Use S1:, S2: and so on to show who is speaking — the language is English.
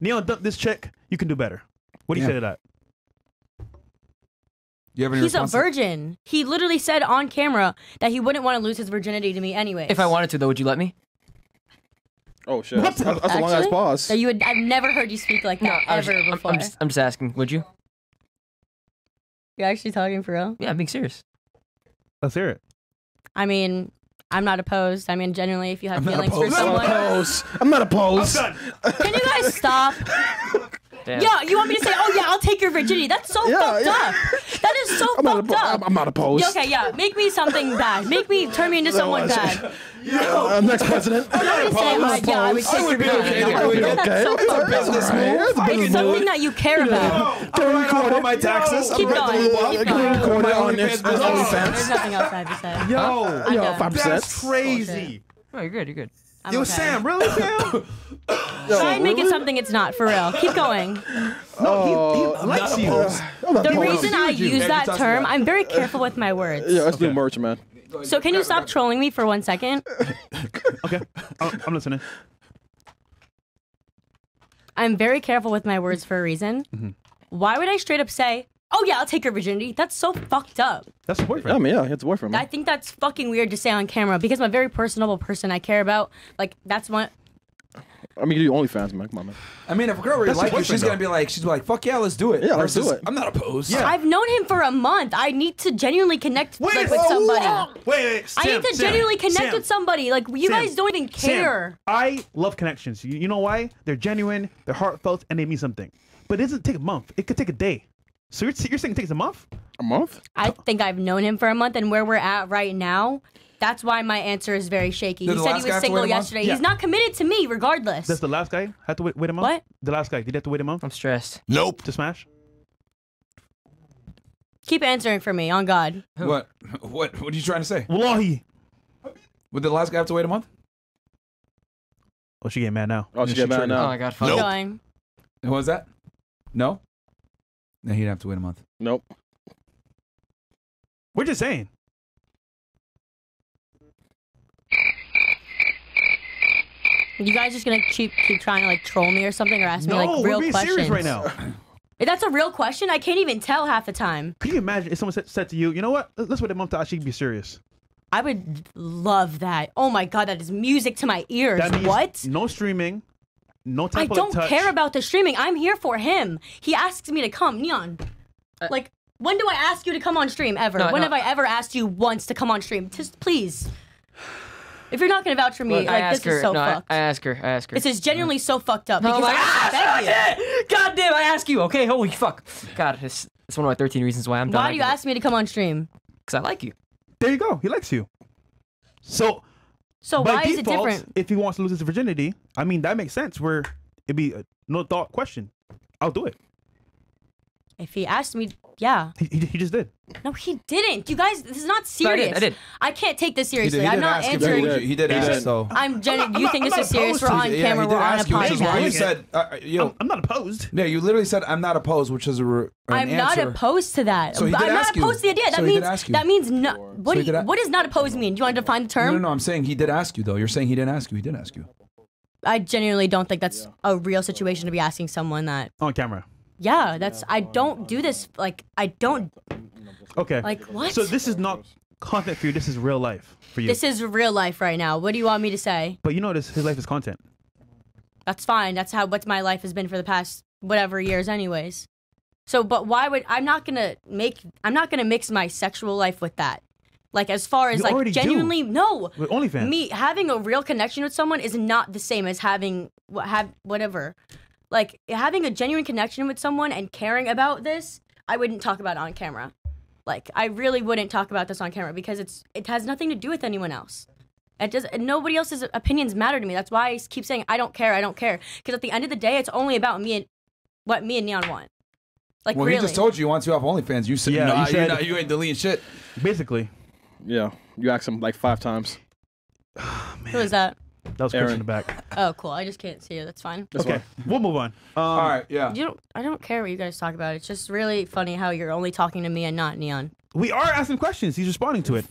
S1: Neon dumped this chick. You can do better. What do you say to that?
S2: You have any
S3: He's a
S2: response?
S3: virgin. He literally said on camera that he wouldn't want to lose his virginity to me anyway.
S4: If I wanted to, though, would you let me?
S5: Oh shit. That's, that's a long ass pause.
S3: you would, I've never heard you speak like that
S4: I was-
S3: ever
S4: I'm-
S3: before.
S4: I'm, just, I'm just asking. Would you?
S3: You're actually talking for real?
S4: Yeah, I'm being serious.
S1: Let's hear it.
S3: I mean, I'm not opposed. I mean, generally, if you have
S5: I'm
S3: feelings for
S5: opposed. I'm not
S3: someone,
S5: opposed. I'm not opposed.
S3: can you guys stop?
S4: Damn.
S3: Yeah, you want me to say, "Oh yeah, I'll take your virginity"? That's so
S5: Yeah,
S3: fucked
S5: yeah.
S3: up. That is so
S5: I'm
S3: fucked
S5: oppo-
S3: up.
S5: I'm, I'm not opposed.
S3: Yeah, okay, yeah. Make me something bad. Make me turn me into someone bad.
S5: Uh, next president.
S3: I'm not saying like, yeah, I would take your virginity.
S5: to do it.
S3: That's
S5: Okay.
S3: so
S5: It's a business move. It's a
S3: It's
S5: business
S3: something
S5: move.
S3: that you care about.
S5: Can we record it?
S2: my taxes.
S3: Keep going. Keep
S5: Can
S3: going.
S5: record it on
S2: OnlyFans
S5: this
S2: business.
S3: There's nothing else I have to say.
S1: Yo,
S5: Yo, five percent.
S1: that's crazy.
S4: Oh, you're good. You're good.
S3: I'm
S1: Yo,
S3: okay.
S1: Sam, really, Sam?
S3: Try and make it something it's not for real. Keep going.
S1: no, he, he likes you.
S5: I'm
S3: The reason I use
S2: Every
S3: that term, I'm very careful with my words.
S5: Yeah, let's do merch, man.
S3: So can you stop trolling me for one second?
S1: Okay, I'm, I'm listening.
S3: I'm very careful with my words for a reason.
S5: Mm-hmm.
S3: Why would I straight up say, "Oh yeah, I'll take your virginity"? That's so fucked up.
S1: That's your
S5: Yeah, I
S1: boyfriend.
S5: mean, yeah, it's a boyfriend,
S3: I think that's fucking weird to say on camera because I'm a very personable person. I care about like that's one.
S5: I mean, you do OnlyFans, man. Come on, man.
S2: I mean, if a girl really
S1: That's
S2: like
S1: your
S2: you, she's
S1: boyfriend,
S2: gonna be like, she's like, fuck yeah, let's do it.
S5: Yeah, let's do it.
S2: I'm not opposed.
S1: Yeah.
S3: I've known him for a month. I need to genuinely connect
S1: Wait,
S3: like, with
S1: oh,
S3: somebody.
S1: Wait, wait, Sam, I
S3: need to
S1: Sam,
S3: genuinely connect
S1: Sam,
S3: with somebody. Like you
S1: Sam,
S3: guys don't even
S1: Sam,
S3: care.
S1: I love connections. You, you know why? They're genuine, they're heartfelt, and they mean something. But it doesn't take a month. It could take a day. So you're, you're saying it takes a month?
S5: A month?
S3: I think I've known him for a month, and where we're at right now, that's why my answer is very shaky.
S2: Did
S3: he
S2: the
S3: said
S2: last
S3: he
S2: guy
S3: was
S2: have to wait
S3: single
S2: a month?
S3: yesterday.
S1: Yeah.
S3: He's not committed to me, regardless.
S1: Does the last guy have to wait, wait a month?
S3: What?
S1: The last guy, did he have to wait a month
S4: I'm stressed.
S2: Nope.
S1: to smash?
S3: Keep answering for me, on God.
S2: What? What? What are you trying to say?
S1: Wallahi.
S2: Would the last guy have to wait a month?
S1: Oh, she getting mad now.
S5: Oh, she
S2: Yeah,
S5: get mad
S2: triggered.
S4: Oh
S5: now.
S4: my god. Fuck.
S3: Keep going.
S2: What was that? No. No, he'd have to wait a month.
S5: Nope.
S1: We're just saying.
S3: You guys just gonna keep keep trying to like troll me or something, or ask me like real
S1: we're being
S3: questions?
S1: serious right now.
S3: If that's a real question, I can't even tell half the time.
S1: Could you imagine if someone said, said to you, you know what? Let's wait a month to actually be serious.
S3: I would love that. Oh my god, that is music to my ears.
S1: That means
S3: what?
S1: No streaming, no
S3: I
S1: type
S3: don't
S1: touch.
S3: care about the streaming. I'm here for him. He asks me to come. Neon. Uh, like, when do I ask you to come on stream ever?
S4: No,
S3: when
S4: no.
S3: have I ever asked you once to come on stream? Just please. If you're not gonna vouch for me,
S4: Look, I
S3: like
S4: ask
S3: this
S4: her.
S3: is so
S4: no, I,
S3: fucked.
S4: I ask her. I ask her.
S3: this is genuinely so fucked up.
S4: Oh
S3: Because
S4: my
S3: I
S4: god!
S3: beg you.
S4: God damn! I ask you. Okay, holy fuck. God, it's, it's one of my 13 reasons why I'm done.
S3: Why do you ask me to come on stream?
S4: Because I like you.
S1: There you go. He likes you. So
S3: So
S1: by
S3: why is it
S1: default,
S3: different?
S1: if he wants to lose his virginity, I mean that makes sense. Where it'd be a no thought question. I'll do it.
S3: If he asked me, yeah.
S1: He, he, he just did.
S3: No, he didn't. You guys, this is not serious.
S4: I
S3: serious.
S4: did, I did.
S3: I can't take this
S2: He
S3: seriously.
S2: did, he
S3: I'm not
S2: ask
S3: answering.
S2: you would- He did ask So.
S3: I'm gen-
S1: I'm
S3: you
S1: not-
S3: think
S1: I'm
S3: this
S1: not
S3: is serious?
S1: opposed
S3: We're on
S1: it.
S2: Yeah,
S3: camera.
S2: he
S3: We're on a
S2: ask you, which is why you said, uh, yo,
S1: I'm, I'm not opposed.
S2: yeah, you literally said I'm not opposed, which is a re- an
S3: I'm not opposed to that.
S2: So he did
S3: I'm not
S2: ask you.
S3: opposed to the idea. That
S2: So he did
S3: means
S2: ask you.
S3: that means no. What,
S2: So
S3: do you,
S2: a-
S3: what does not opposed mean? Do you want to define the term?
S2: No, no, no. I'm saying he did ask you though. You're saying he didn't ask you. He did ask you.
S3: I genuinely don't think that's a real situation to be asking someone that.
S1: On camera.
S3: Yeah, that's. I don't do this. Like I don't.
S1: Okay.
S3: Like, what?
S1: So this is not content for you. This is real life for you.
S3: This is real life right now. What do you want me to say?
S1: but you notice his life is content.
S3: That's fine. That's how what my life has been for the past whatever years, anyways. So, but why would I'm not gonna make? I'm not gonna mix my sexual life with that. Like as far as
S1: You
S3: like
S1: already do.
S3: genuinely, no.
S1: With OnlyFans.
S3: Me having a real connection with someone is not the same as having what have whatever. Like having a genuine connection with someone and caring about this, I wouldn't talk about it on camera. Like I really wouldn't talk about this on camera because it's it has nothing to do with anyone else. It does. Nobody else's opinions matter to me. That's why I keep saying I don't care. I don't care. Because at the end of the day, it's only about me and what me and Neon want. Like
S2: well,
S3: really.
S2: he just told you he wants you off OnlyFans. You said,
S1: Yeah,
S2: nah,
S1: you
S2: you
S1: said-
S2: not, you ain't deleting shit.
S1: Basically.
S5: Yeah. You asked him like five times.
S3: Who is that?
S1: That was Chris in the back.
S3: Oh, cool. I just can't see you. That's fine.
S5: That's
S1: okay. We'll move on. Um,
S2: All right, yeah.
S3: You don't. I don't care what you guys talk about. It's just really funny how you're only talking to me and not Neon.
S1: We are asking questions. He's responding to it.